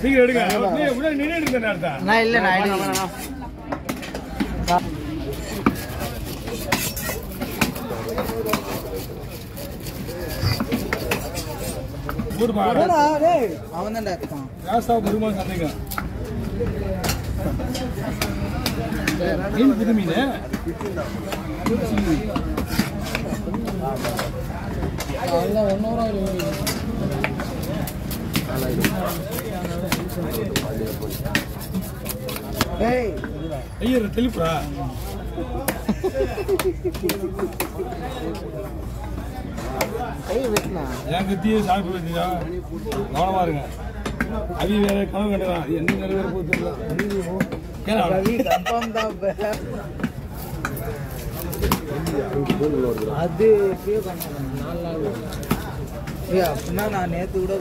சீக்கிரம் எடுங்க. நின்னுட்டு இருந்தேன் அர்த்தா நான் இல்லை நான் பாரு. அவன் தான்டா இருக்கான். மீன் புது மீன்? அதெல்லாம் ஐயோ ஏய் ஐயர் தெளிப்புடா கை வெட்டினா என் கத்தியே சாப்பிட்டு வச்சுக்கா. கவனமா இருங்க. அவி வேற கனவு கண்டுக்கலாம் அது என்ன நிறைவேற போகுது தெரியல கேளா ரவி கன்ஃபார்ம் தான் அது அப்படின்னா நான் நேற்று கூட